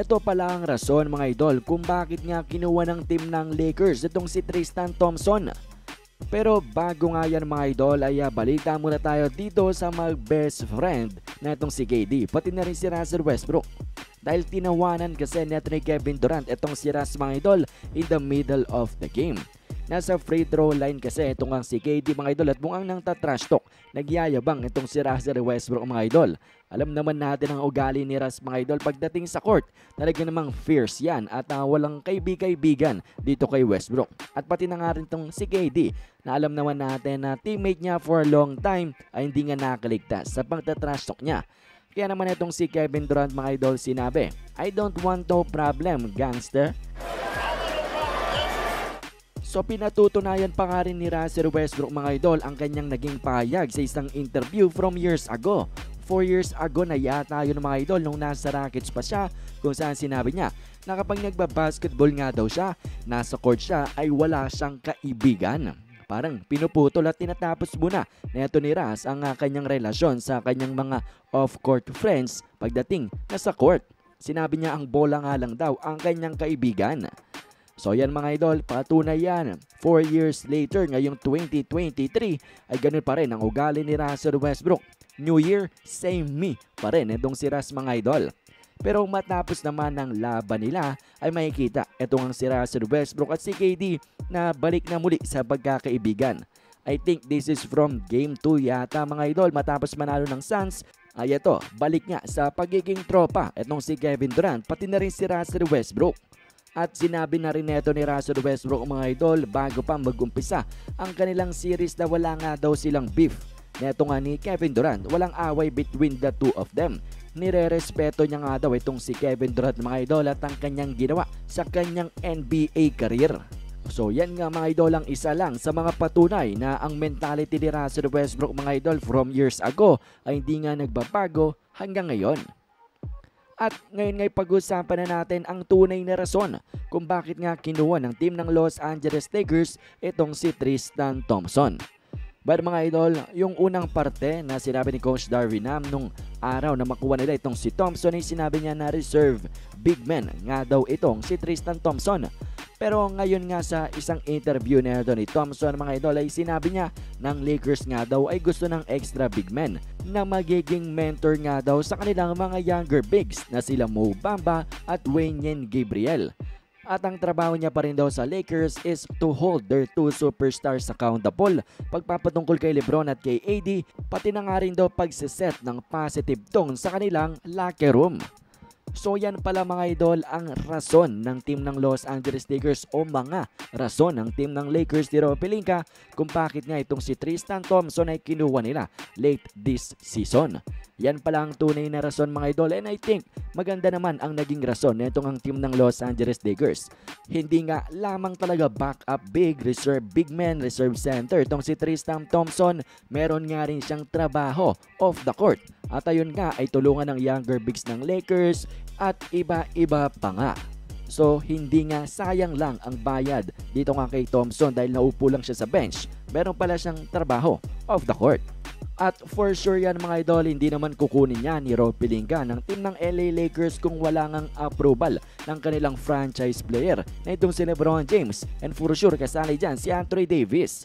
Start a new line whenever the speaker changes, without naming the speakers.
Ito pala ang rason mga idol kung bakit nga kinuha ng team ng Lakers itong si Tristan Thompson. Pero bago nga yan mga idol ay uh, balita muna tayo dito sa mag best friend na itong si KD pati na rin si Russell Westbrook. Dahil tinawanan kasi ni Kevin Durant itong si Russ mga idol in the middle of the game. Nasa free throw line kasi itong ang si KD mga idol at mukhang nang tatrash talk. Nagyayabang itong si Russell Westbrook mga idol. Alam naman natin ang ugali ni Russ mga idol pagdating sa court. Talaga namang fierce yan at uh, walang kaibig-kaibigan dito kay Westbrook. At pati na nga rin itong si KD na alam naman natin na teammate niya for a long time ay hindi nga nakaligtas sa pagtatrash talk niya. Kaya naman itong si Kevin Durant mga idol sinabi, I don't want no problem, gangster. So pinatutunayan pa nga rin ni Russell Westbrook mga idol ang kanyang naging pahayag sa isang interview from years ago. 4 years ago na yata yun mga idol nung nasa Rockets pa siya kung saan sinabi niya na kapag nagbabasketball nga daw siya, nasa court siya ay wala siyang kaibigan. Parang pinuputol at tinatapos muna na ito ni Ras ang uh, kanyang relasyon sa kanyang mga off-court friends pagdating na sa court. Sinabi niya ang bola nga lang daw ang kanyang kaibigan. So yan mga idol, patunay yan. 4 years later, ngayong 2023, ay ganun pa rin ang ugali ni Russell Westbrook. New Year, same me pa rin itong si Russ mga idol. Pero matapos naman ng laban nila ay makikita itong si Russell Westbrook at si KD na balik na muli sa pagkakaibigan. I think this is from game 2 yata mga idol matapos manalo ng Suns ay ito, balik nga sa pagiging tropa itong si Kevin Durant pati na rin si Russell Westbrook. At sinabi na rin neto ni Russell Westbrook mga idol bago pa mag-umpisa ang kanilang series na wala nga daw silang beef. Neto nga ni Kevin Durant, walang away between the two of them. Nire-respeto niya nga daw itong si Kevin Durant mga idol at ang kanyang ginawa sa kanyang NBA career. So yan nga mga idol ang isa lang sa mga patunay na ang mentality ni Russell Westbrook mga idol from years ago ay hindi nga nagbabago hanggang ngayon. At ngayon ngay pag-usapan na natin ang tunay na rason kung bakit nga kinuha ng team ng Los Angeles Lakers itong si Tristan Thompson. But mga idol, yung unang parte na sinabi ni Coach Darwin Ham nung araw na makuha nila itong si Thompson ay sinabi niya na reserve big man nga daw itong si Tristan Thompson. Pero ngayon nga sa isang interview na ni Thompson mga idol ay sinabi niya ng Lakers nga daw ay gusto ng extra big men na magiging mentor nga daw sa kanilang mga younger bigs na sila Mo Bamba at Wayne Gabriel. At ang trabaho niya pa rin daw sa Lakers is to hold their two superstars accountable pagpapatungkol kay Lebron at kay AD pati na nga rin daw pagsiset ng positive tone sa kanilang locker room. So yan pala mga idol ang rason ng team ng Los Angeles Lakers o mga rason ng team ng Lakers ni Rob Pelinka kung bakit nga itong si Tristan Thompson ay kinuha nila late this season. Yan pala ang tunay na rason mga idol and I think maganda naman ang naging rason nitong ang team ng Los Angeles Lakers. Hindi nga lamang talaga backup big, reserve big man, reserve center. Itong si Tristan Thompson, meron nga rin siyang trabaho off the court. At ayun nga ay tulungan ng younger bigs ng Lakers at iba-iba pa nga. So hindi nga sayang lang ang bayad dito nga kay Thompson dahil naupo lang siya sa bench. Meron pala siyang trabaho off the court. At for sure yan mga idol, hindi naman kukunin yan ni Rob Pelinka ng team ng LA Lakers kung wala ngang approval ng kanilang franchise player na itong si Lebron James. And for sure kasali dyan si Anthony Davis.